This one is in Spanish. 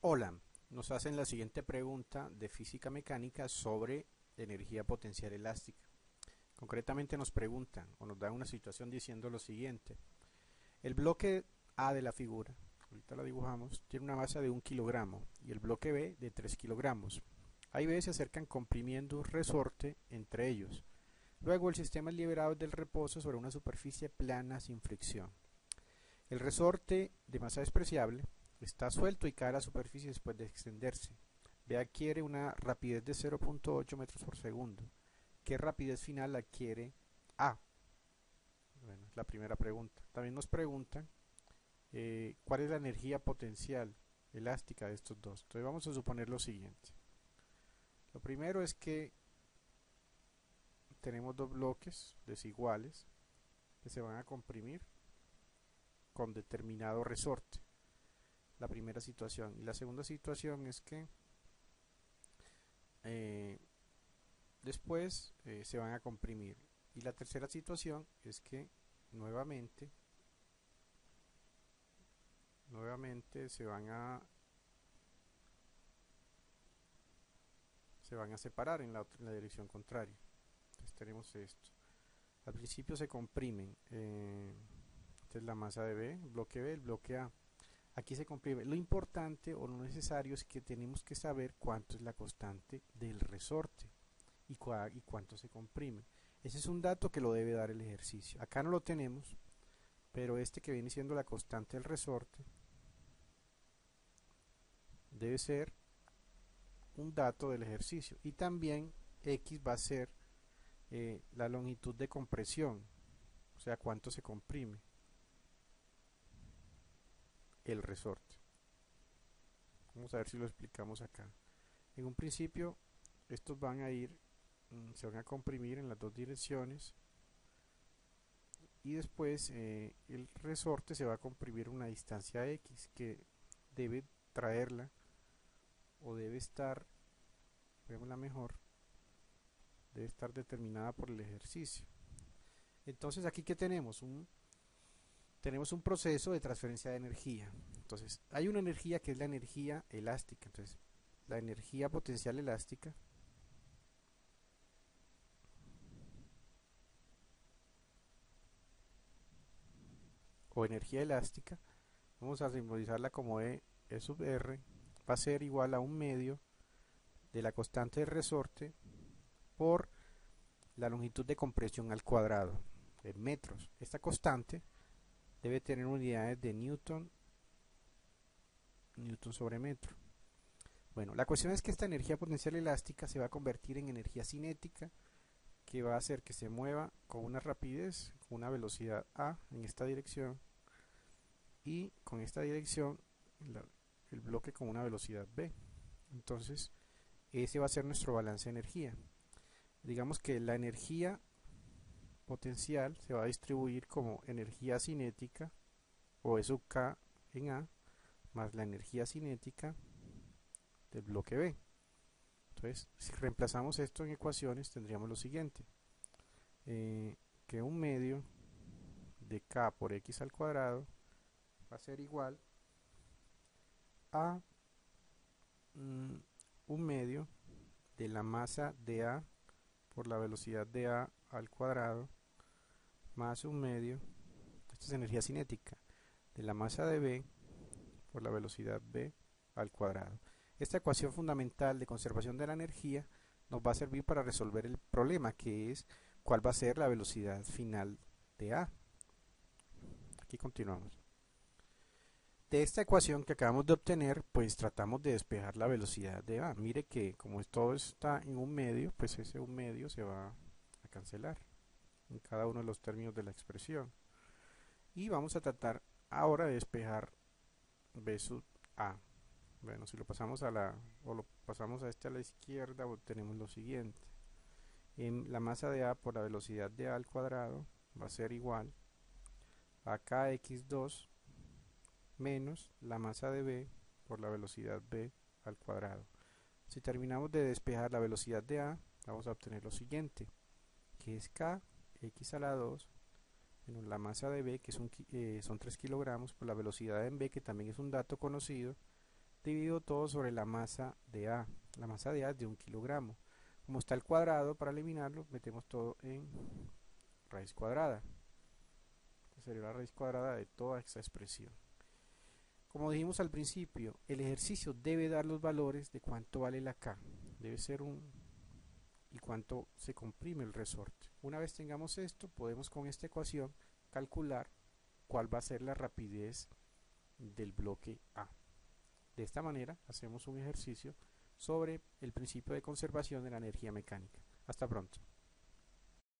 Hola, nos hacen la siguiente pregunta de física mecánica sobre energía potencial elástica. Concretamente nos preguntan o nos dan una situación diciendo lo siguiente. El bloque A de la figura, ahorita lo dibujamos, tiene una masa de un kilogramo y el bloque B de 3 kilogramos. A y B se acercan comprimiendo un resorte entre ellos. Luego el sistema es liberado del reposo sobre una superficie plana sin fricción. El resorte de masa despreciable está suelto y cae a la superficie después de extenderse. B adquiere una rapidez de 0.8 metros por segundo. ¿Qué rapidez final adquiere A? Bueno, es la primera pregunta. También nos preguntan eh, cuál es la energía potencial elástica de estos dos. Entonces vamos a suponer lo siguiente. Lo primero es que tenemos dos bloques desiguales que se van a comprimir con determinado resorte. La primera situación. Y la segunda situación es que eh, después eh, se van a comprimir. Y la tercera situación es que nuevamente nuevamente se van a se van a separar en la, en la dirección contraria entonces tenemos esto al principio se comprimen eh, esta es la masa de B, bloque B, el bloque A. Aquí se comprime. Lo importante o lo necesario es que tenemos que saber cuánto es la constante del resorte y, cuánto se comprime. Ese es un dato que lo debe dar el ejercicio. Acá no lo tenemos, pero este que viene siendo la constante del resorte debe ser un dato del ejercicio. Y también X va a ser eh, la longitud de compresión, o sea, cuánto se comprime el resorte. Vamos a ver si lo explicamos acá. En un principio, estos van a ir, mm, se van a comprimir en las dos direcciones y después eh, el resorte se va a comprimir una distancia x que debe traerla o debe estar, la mejor, debe estar determinada por el ejercicio. Entonces aquí que tenemos un tenemos un proceso de transferencia de energía. Entonces, hay una energía que es la energía elástica. Entonces, la energía potencial elástica o energía elástica, vamos a simbolizarla como E, e sub R, va a ser igual a un medio de la constante de resorte por la longitud de compresión al cuadrado en metros. Esta constante debe tener unidades de Newton, Newton sobre metro. Bueno, la cuestión es que esta energía potencial elástica se va a convertir en energía cinética que va a hacer que se mueva con una rapidez, con una velocidad A en esta dirección y con esta dirección el bloque con una velocidad B. Entonces, ese va a ser nuestro balance de energía. Digamos que la energía potencial se va a distribuir como energía cinética o E sub K en A más la energía cinética del bloque B. Entonces, si reemplazamos esto en ecuaciones, tendríamos lo siguiente. Eh, que un medio de K por X al cuadrado va a ser igual a mm, un medio de la masa de A por la velocidad de A al cuadrado más un medio, esto es energía cinética, de la masa de B por la velocidad B al cuadrado. Esta ecuación fundamental de conservación de la energía nos va a servir para resolver el problema que es cuál va a ser la velocidad final de A. Aquí continuamos. De esta ecuación que acabamos de obtener, pues tratamos de despejar la velocidad de A. Mire que como todo está en un medio, pues ese un medio se va a cancelar en cada uno de los términos de la expresión. Y vamos a tratar ahora de despejar b sub a. Bueno, si lo pasamos a la o lo pasamos a este a la izquierda, obtenemos lo siguiente. En la masa de a por la velocidad de a al cuadrado va a ser igual a kx2 menos la masa de b por la velocidad b al cuadrado. Si terminamos de despejar la velocidad de a, vamos a obtener lo siguiente, que es k x a la 2 menos la masa de B que son, eh, son 3 kilogramos por la velocidad en B que también es un dato conocido dividido todo sobre la masa de A. La masa de A es de un kilogramo. Como está el cuadrado, para eliminarlo, metemos todo en raíz cuadrada. Sería la raíz cuadrada de toda esta expresión. Como dijimos al principio, el ejercicio debe dar los valores de cuánto vale la K. Debe ser un... y cuánto se comprime el resorte. Una vez tengamos esto, podemos con esta ecuación calcular cuál va a ser la rapidez del bloque A. De esta manera hacemos un ejercicio sobre el principio de conservación de la energía mecánica. Hasta pronto.